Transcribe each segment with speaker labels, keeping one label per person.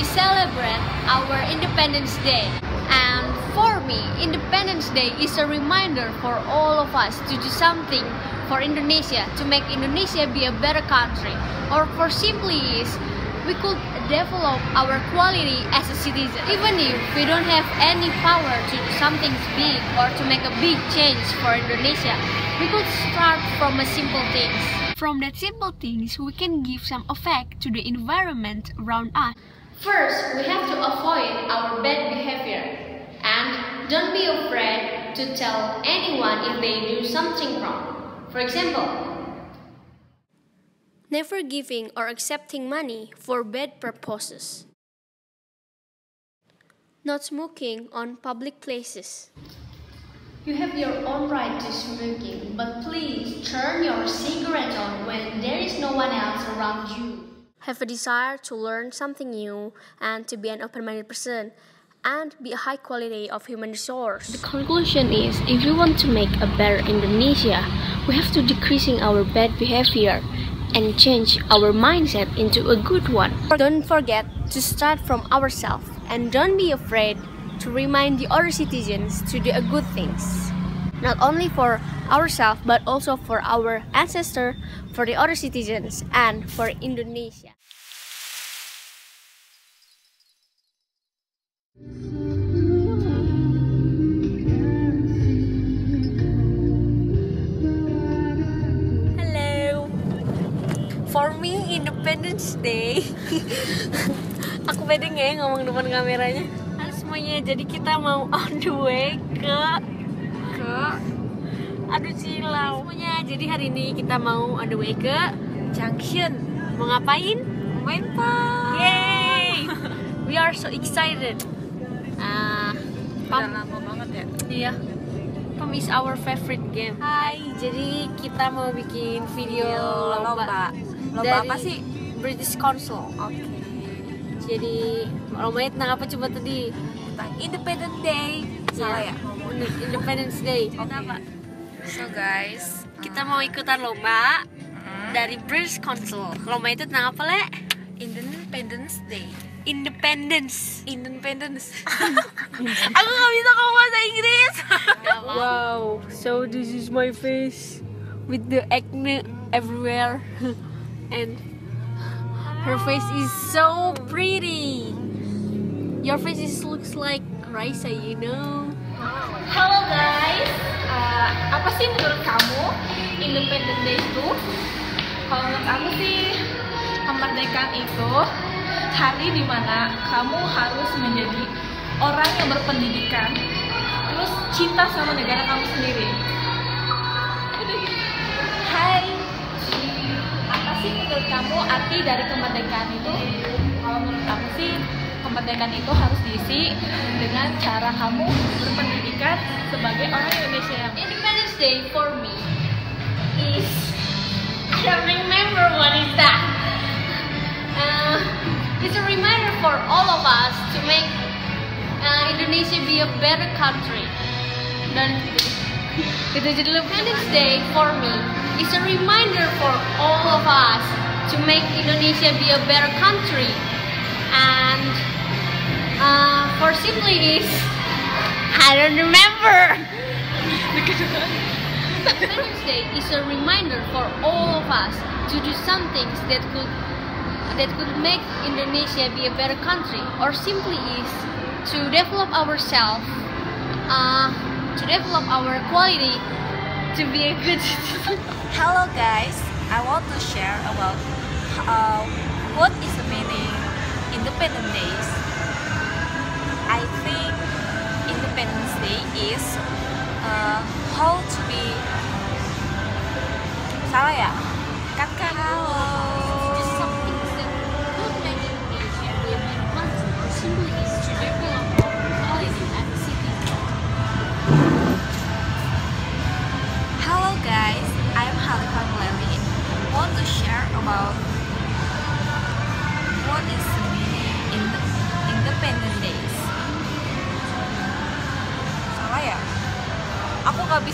Speaker 1: we celebrate our Independence Day. And for me, Independence Day is a reminder for all of us to do something for Indonesia, to make Indonesia be a better country. Or for simply is, we could develop our quality as a citizen. Even if we don't have any power to do something big or to make a big change for Indonesia, we could start from a simple things. From that simple things, we can give some effect to the environment around us. First, we have to avoid our bad behavior. And don't be afraid to tell anyone if they do something wrong. For example, never giving or accepting money for bad purposes. Not smoking on public places. You have your own right to smoking, but please turn your cigarette on when there is no one else around you. Have a desire to learn something new and to be an open minded person and be a high quality of human resource. The conclusion is if we want to make a better Indonesia, we have to decreasing our bad behavior and change our mindset into a good one. Don't forget to start from ourselves and don't be afraid to remind the other citizens to do good things. Not only for ourselves but also for our ancestors, for the other citizens, and for Indonesia. Hello. For me, Independence Day. Aku pede nggak ya ngomong depan kameranya? Halo semuanya, jadi kita mau on the way ke Aduh silau semuanya, jadi hari ini kita mau on the way ke Junction Mau ngapain?
Speaker 2: Main.
Speaker 1: Yay! We are so excited Ah,
Speaker 2: Udah
Speaker 1: Pam,
Speaker 2: lama banget ya.
Speaker 1: iya Pam is our favorite game Hai, jadi kita mau bikin video lomba,
Speaker 2: Lomba
Speaker 1: dari
Speaker 2: apa sih?
Speaker 1: British Council
Speaker 2: Oke.
Speaker 1: Jadi lombanya tentang apa coba tadi?
Speaker 2: Tentang Independent Day. Salah ya?
Speaker 1: Independence Day.
Speaker 2: Oke.
Speaker 1: Apa?
Speaker 2: So guys,
Speaker 1: Kita mau ikutan lomba
Speaker 2: mm,
Speaker 1: dari British Council. Lomba itu tentang apa, Le?
Speaker 2: Independence Day.
Speaker 1: Independence.
Speaker 2: Independence.
Speaker 1: Aku gak bisa ngomong bahasa Inggris. wow, so this is my face with the acne everywhere, and her face is so pretty. Your face is looks like Raisa, you know.
Speaker 3: Halo guys, Eh, apa sih menurut kamu Independent Day itu? Kalau menurut aku sih kemerdekaan itu hari di mana kamu harus menjadi orang yang berpendidikan, terus cinta sama negara kamu sendiri. Hai, sih menurut kamu arti dari kemerdekaan itu? Kalau menurut aku sih kemerdekaan itu harus diisi dengan cara kamu berpendidikan sebagai orang Indonesia yang
Speaker 1: Independence Day for me is I don't remember what is that. Uh, it's a reminder for all of us to make uh, Indonesia be a better country. Dan gitu jadi Independence Day for me is a reminder for all of us to make Indonesia be a better country. And uh, for simply is I don't remember. Independence Day is a reminder for all of us to do some things that could that could make Indonesia be a better country, or simply is to develop ourselves, uh, to develop our quality to be a good citizen.
Speaker 2: Hello guys, I want to share about uh, what is the meaning Independence Days. I think Independence Day is uh, how to be salah ya? Kan kan? Halo.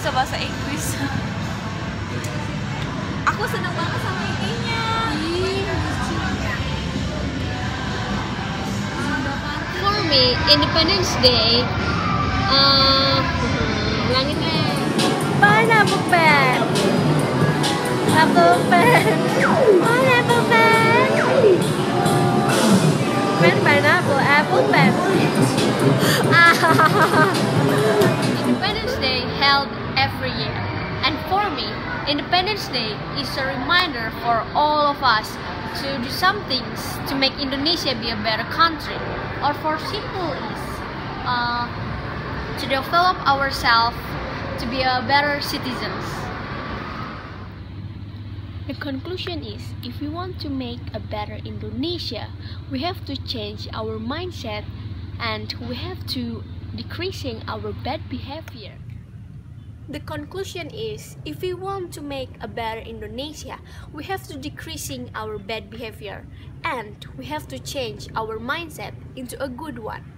Speaker 2: Bisa bahasa Inggris. Aku seneng banget sama ininya.
Speaker 1: me, Independence Day, uh, langit
Speaker 2: Pineapple pen. Apple pen. Pineapple pen. Pen pineapple apple pen.
Speaker 1: Independence Day held every year. And for me, Independence Day is a reminder for all of us to do some things to make Indonesia be a better country. Or for simple is uh, to develop ourselves to be a better citizens. The conclusion is if we want to make a better Indonesia, we have to change our mindset and we have to decreasing our bad behavior. The conclusion is if we want to make a better Indonesia, we have to decreasing our bad behavior and we have to change our mindset into a good one.